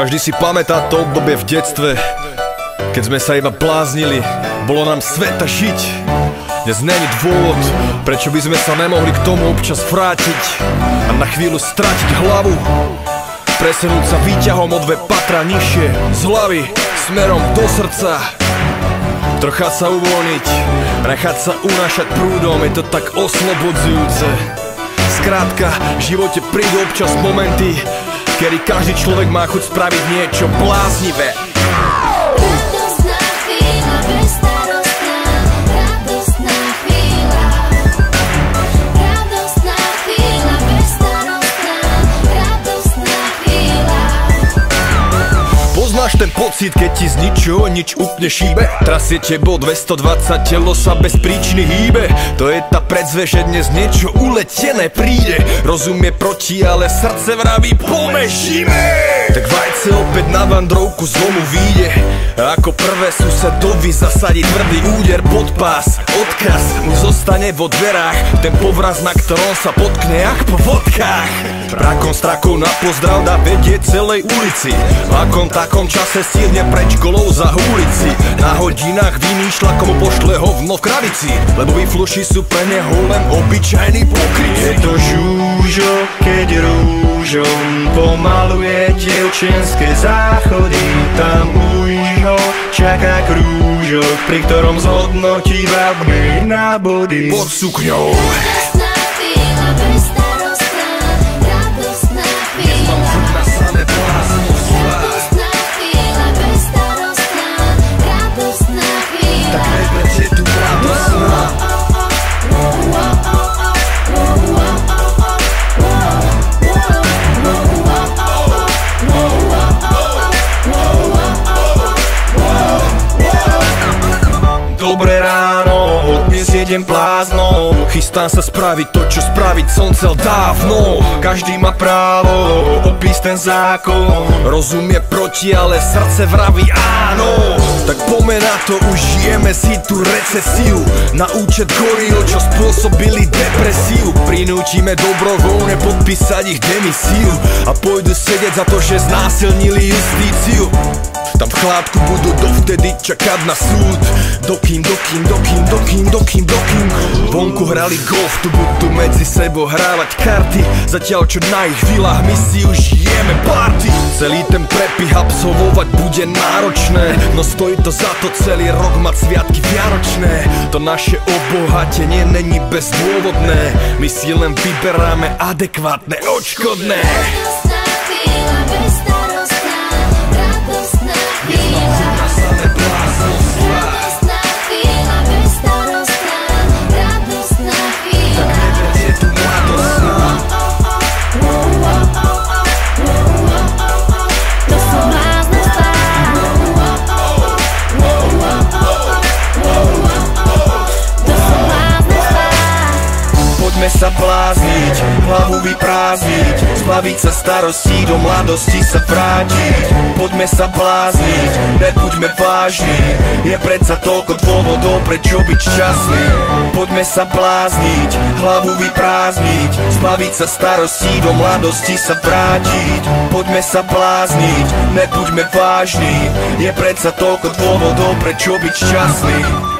Každý si pamätá to obdobie v detstve, keď sme sa iba bláznili, bolo nám sveta žiť. Dnes není dôvod, prečo by sme sa nemohli k tomu občas vrátiť a na chvíľu stratiť hlavu. Presenúť sa výťahom o dve patra nižšie, z hlavy smerom do srdca. Trocha sa uvoľniť, nechať sa unášať prúdom, je to tak oslobodzujúce. Skrátka, v živote prídu občas momenty, kedy každý človek má chuť spraviť niečo bláznivé ten pocit, keď ti z ničoho nič úplne šíbe. Trasie tebo 220, telo sa bez príčiny hýbe. To je tá predzve, že dnes niečo uletené príde. Rozumie proti, ale srdce vraví pomešíme Tak vajce opäť na vandrovku zlomu vyjde. Ako prvé susedovi zasadí tvrdý úder pod pás. Odkaz mu zostane vo dverách. Ten povraz, na ktorom sa potkne ach po vodkách Brakom strakou na pozdrav dá vedieť celej ulici. V akom takom čase stihne preč školou za ulici Na hodinách vymýšľa, komu pošle hovno v kravici. Lebo vyfluši sú pre neho len obyčajný pokrytci. Je to žúžo, keď rúžom pomaluje dievčenské záchody. Tam ho čaká krúžok, pri ktorom zhodnotí veľmi na body. Pod sukňou dnes jedem plázno Chystám sa spraviť to, čo spraviť som chcel dávno. Každý má právo opísť ten zákon. Rozumie proti, ale srdce vraví áno. Tak poďme na to, už žijeme si tú recesiu. Na účet goril, čo spôsobili depresiu. Prinúčime dobrovoľne podpísať ich demisiu. A pôjdu sedieť za to, že znásilnili justíciu tam v chládku budú dovtedy čakať na súd Dokým, dokým, dokým, dokým, dokým, dokým Vonku hrali golf, tu budú medzi sebou hrávať karty Zatiaľ čo na ich vilách my si už jeme party Celý ten prepich absolvovať bude náročné No stojí to za to celý rok mať sviatky vianočné To naše obohatenie není bezdôvodné My si len vyberáme adekvátne odškodné sa hlavu vyprázdniť Zbaviť sa starostí, do mladosti sa vrátiť Poďme sa blázniť, nebuďme vážni Je predsa toľko dôvodov, prečo byť šťastný. Poďme sa blázniť, hlavu vyprázdniť Zbaviť sa starostí, do mladosti sa vrátiť Poďme sa blázniť, nebuďme vážni Je predsa toľko dôvodov, prečo byť šťastný